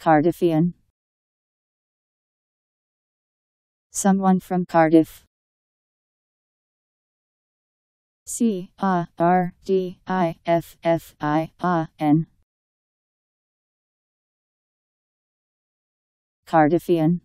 Cardiffian. Someone from Cardiff. C A R D I F F I A N. Cardiffian.